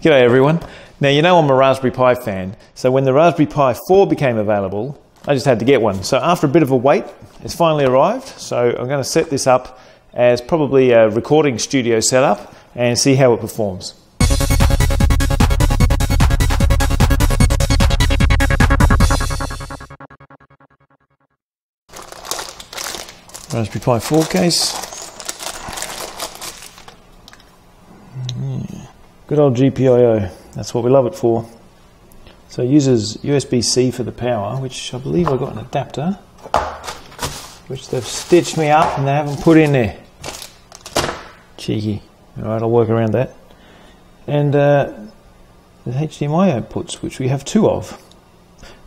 G'day everyone. Now you know I'm a Raspberry Pi fan, so when the Raspberry Pi 4 became available, I just had to get one. So after a bit of a wait, it's finally arrived. So I'm going to set this up as probably a recording studio setup and see how it performs. Raspberry Pi 4 case. Good old GPIO, that's what we love it for. So it uses USB-C for the power, which I believe I've got an adapter, which they've stitched me up and they haven't put in there. Cheeky. Alright, I'll work around that. And uh, the HDMI outputs, which we have two of.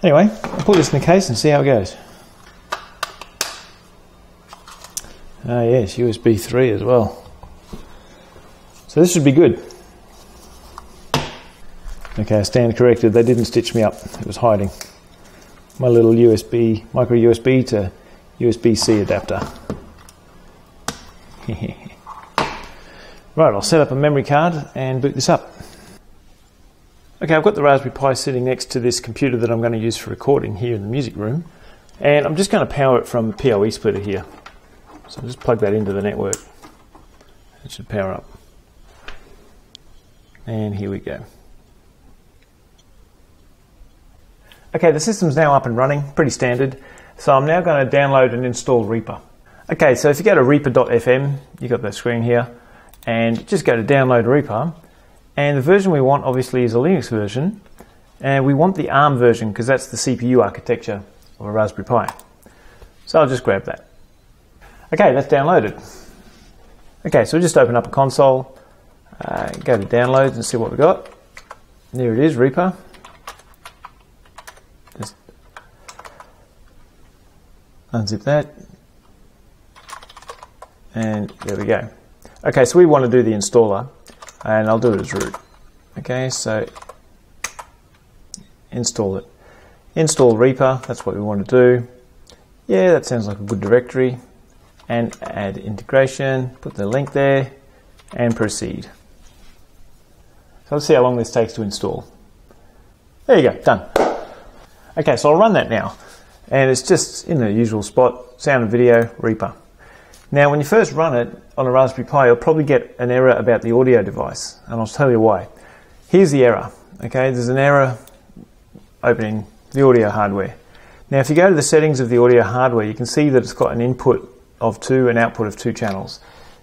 Anyway, I'll put this in the case and see how it goes. Ah yes, USB 3 as well. So this should be good. Okay, I stand corrected. They didn't stitch me up. It was hiding. My little USB, micro USB to USB-C adapter. right, I'll set up a memory card and boot this up. Okay, I've got the Raspberry Pi sitting next to this computer that I'm going to use for recording here in the music room. And I'm just going to power it from the PoE splitter here. So I'll just plug that into the network. It should power up. And here we go. Okay, the system's now up and running, pretty standard. So I'm now going to download and install Reaper. Okay, so if you go to reaper.fm, you've got the screen here, and just go to download Reaper. And the version we want obviously is a Linux version, and we want the ARM version because that's the CPU architecture of a Raspberry Pi. So I'll just grab that. Okay, that's downloaded. Okay, so we'll just open up a console, uh, go to downloads and see what we've got. There it is, Reaper. Unzip that. And there we go. Okay, so we want to do the installer, and I'll do it as root. Okay, so install it. Install Reaper, that's what we want to do. Yeah, that sounds like a good directory and add integration, put the link there, and proceed. So let's see how long this takes to install. There you go, done. Okay, so I'll run that now. And it's just in the usual spot, sound and video, Reaper. Now, when you first run it on a Raspberry Pi, you'll probably get an error about the audio device, and I'll tell you why. Here's the error, okay? There's an error opening the audio hardware. Now, if you go to the settings of the audio hardware, you can see that it's got an input of two and output of two channels.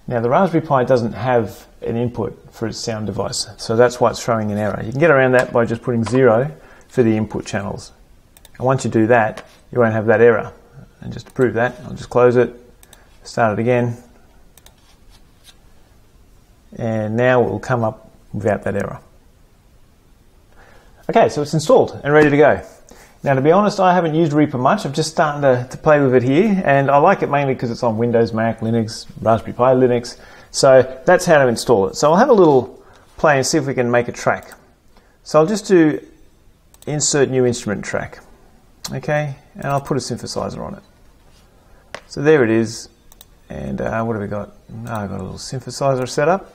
Now the Raspberry Pi doesn't have an input for its sound device, so that's why it's throwing an error. You can get around that by just putting zero for the input channels. And once you do that, you won't have that error. And just to prove that, I'll just close it, start it again, and now it will come up without that error. Okay, so it's installed and ready to go. Now, to be honest, I haven't used Reaper much. I'm just starting to, to play with it here, and I like it mainly because it's on Windows, Mac, Linux, Raspberry Pi, Linux. So that's how to install it. So I'll have a little play and see if we can make a track. So I'll just do insert new instrument track. Okay, and I'll put a synthesizer on it. So there it is. And uh, what have we got? Oh, I've got a little synthesizer set up.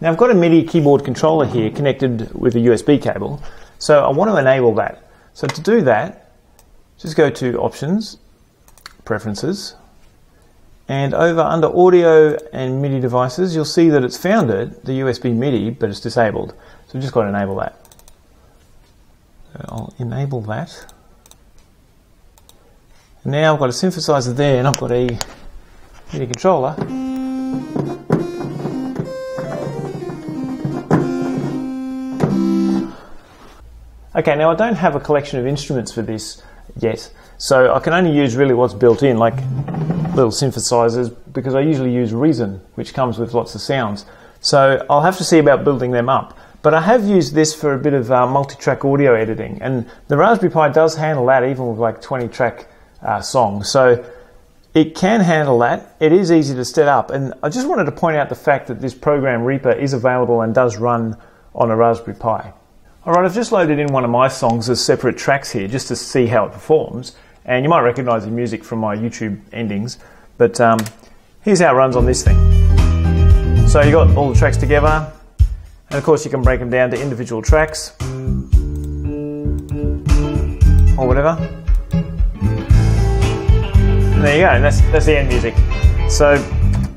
Now I've got a MIDI keyboard controller here connected with a USB cable. So I want to enable that. So to do that, just go to Options, Preferences, and over under Audio and MIDI devices, you'll see that it's found it, the USB MIDI, but it's disabled. So we've just got to enable that. I'll enable that. Now I've got a synthesizer there and I've got a MIDI controller. Okay, now I don't have a collection of instruments for this yet, so I can only use really what's built in, like little synthesizers, because I usually use Reason, which comes with lots of sounds. So I'll have to see about building them up. But I have used this for a bit of uh, multi-track audio editing, and the Raspberry Pi does handle that even with like 20-track uh, songs. So it can handle that. It is easy to set up, and I just wanted to point out the fact that this program Reaper is available and does run on a Raspberry Pi. Alright, I've just loaded in one of my songs as separate tracks here just to see how it performs. And you might recognize the music from my YouTube endings. But um, here's how it runs on this thing. So you got all the tracks together. And of course you can break them down to individual tracks or whatever. There you go, and that's, that's the end music. So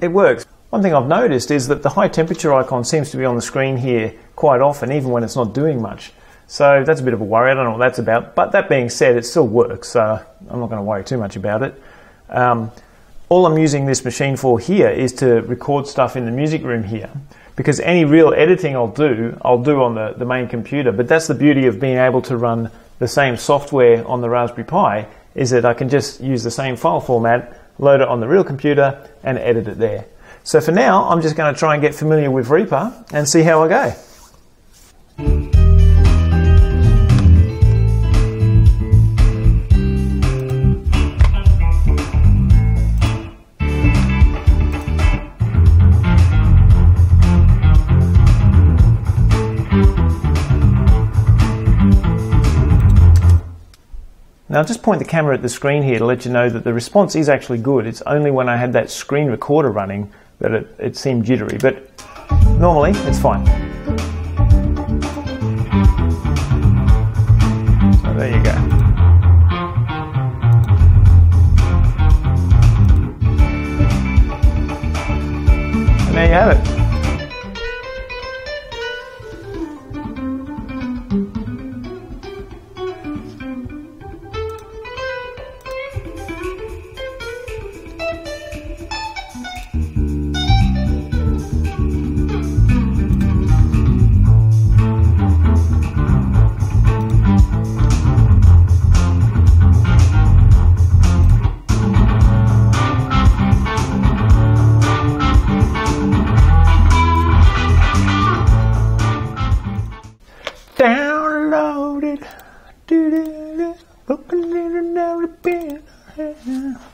it works. One thing I've noticed is that the high temperature icon seems to be on the screen here quite often, even when it's not doing much. So that's a bit of a worry. I don't know what that's about. But that being said, it still works, so I'm not going to worry too much about it. Um, all I'm using this machine for here is to record stuff in the music room here. Because any real editing I'll do, I'll do on the, the main computer. But that's the beauty of being able to run the same software on the Raspberry Pi, is that I can just use the same file format, load it on the real computer, and edit it there. So for now, I'm just going to try and get familiar with Reaper and see how I go. Now I'll just point the camera at the screen here to let you know that the response is actually good. It's only when I had that screen recorder running that it, it seemed jittery, but normally it's fine. Downloaded.